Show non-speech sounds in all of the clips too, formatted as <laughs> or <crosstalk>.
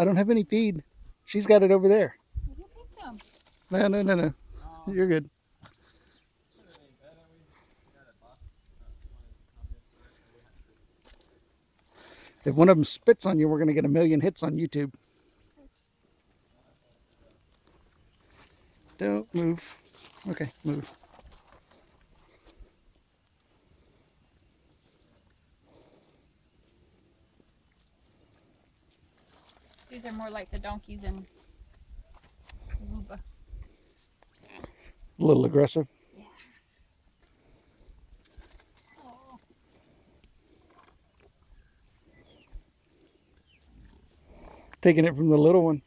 I don't have any feed. She's got it over there. You pick them. No, no, no, no. Oh. You're good. If one of them spits on you, we're going to get a million hits on YouTube. Don't move. Okay, move. These are more like the donkeys in Luba. A little aggressive. Taking it from the little one.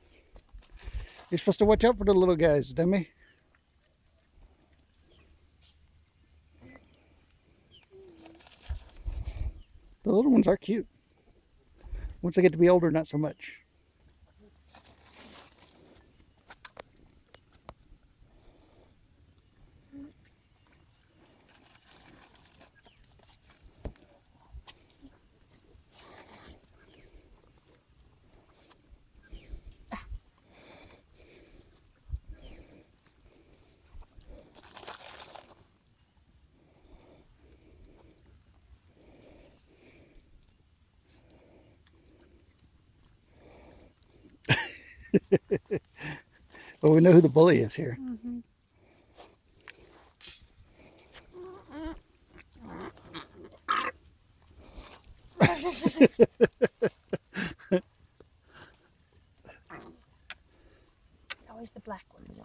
You're supposed to watch out for the little guys, dummy. The little ones are cute. Once they get to be older, not so much. <laughs> well, we know who the bully is here. Mm -hmm. <laughs> Always the black ones.